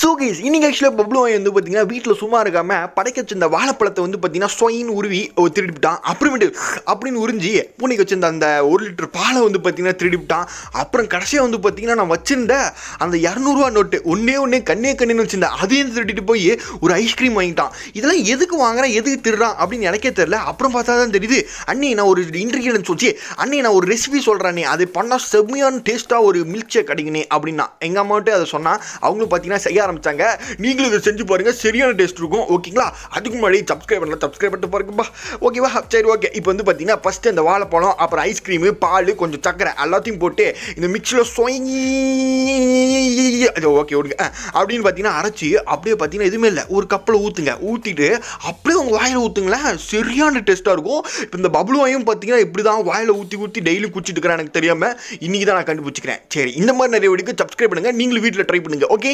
So guys இன்னைக்கு ஆக்சுவலாக பப்ளு வாங்கி வந்து பார்த்தீங்கன்னா வீட்டில் சும்மா இருக்காமல் படைக்க வச்சிருந்த வாழைப்பழத்தை வந்து பார்த்தீங்கன்னா சொயின்னு உருவி திருடிவிட்டான் அப்புறமேட்டு அப்படின்னு உறிஞ்சி பூனைக்கு வச்சிருந்த அந்த ஒரு லிட்டர் பாலை வந்து பார்த்தீங்கன்னா திருடிவிட்டான் அப்புறம் கடைசியாக வந்து பார்த்தீங்கன்னா நான் வச்சிருந்த அந்த இரநூறுவா நோட்டு ஒன்றே ஒன்றே கண்ணே கண்ணுன்னு வச்சிருந்தேன் அதையும் திருட்டிட்டு போய் ஒரு ஐஸ்கிரீம் வாங்கிட்டான். இதெல்லாம் எதுக்கு வாங்குறேன்? எதுக்கு திருடுறான்? அப்படின்னு எனக்கே தெரியல. அப்புறம் பார்த்தா தான் தெரியுது அண்ணி நான் ஒரு இன்க்ரீடியன்ஸ் வச்சு அண்ணி நான் ஒரு ரெசிபி சொல்கிறேனே அது பண்ணால் செம்மையான டேஸ்ட்டாக ஒரு மில்க் ஷேக் கிடைக்கணே அப்படின்னா. எங்கள் அம்மாவிட்ட அதை சொன்னால் அவங்களும் பார்த்தீங்கன்னா செய்ய ஆரம்பிச்சாங்க. நீங்களும் இதை செஞ்சு பாருங்க. சரியான டேஸ்ட் இருக்கும். ஓகேங்களா அதுக்கு முன்னாடி சப்ஸ்கிரைப் பண்ணலாம் சப்ஸ்கிரைப் பண்ணிட்டு பாருங்கப்பா. ஓகேவா சரி ஓகே இப்போ வந்து பார்த்தீங்கன்னா ஃபஸ்ட்டு இந்த வாழைப்பழம் அப்புறம் ஐஸ்கிரீமு பால் கொஞ்சம் சக்கரை எல்லாத்தையும் போட்டு இந்த மிக்சியில் சொயி அது ஓகே விடுங்க அப்படின்னு பார்த்தீங்கன்னா அரைச்சி அப்படியே பார்த்தீங்கன்னா எதுவுமே இல்லை. ஒரு கப்பில் ஊற்றுங்க ஊற்றிட்டு அப்படியே உங்கள் வாயில் ஊற்றுங்களேன் சரியான டேஸ்ட்டாக இருக்கும். இப்போ இந்த பபுள் வாயும் பார்த்தீங்கன்னா இப்படி தான் வாயில் ஊற்றி ஊற்றி டெய்லி குடிச்சிட்டு இருக்கிறேன் எனக்கு தெரியாமல் இன்றைக்கி தான் நான் கண்டுபிடிச்சிக்கிறேன். சரி இந்த மாதிரி நிறைய வீடியோக்கு சப்ஸ்கிரைப் பண்ணுங்கள் நீங்களும் வீட்டில் ட்ரை பண்ணுங்கள் ஓகே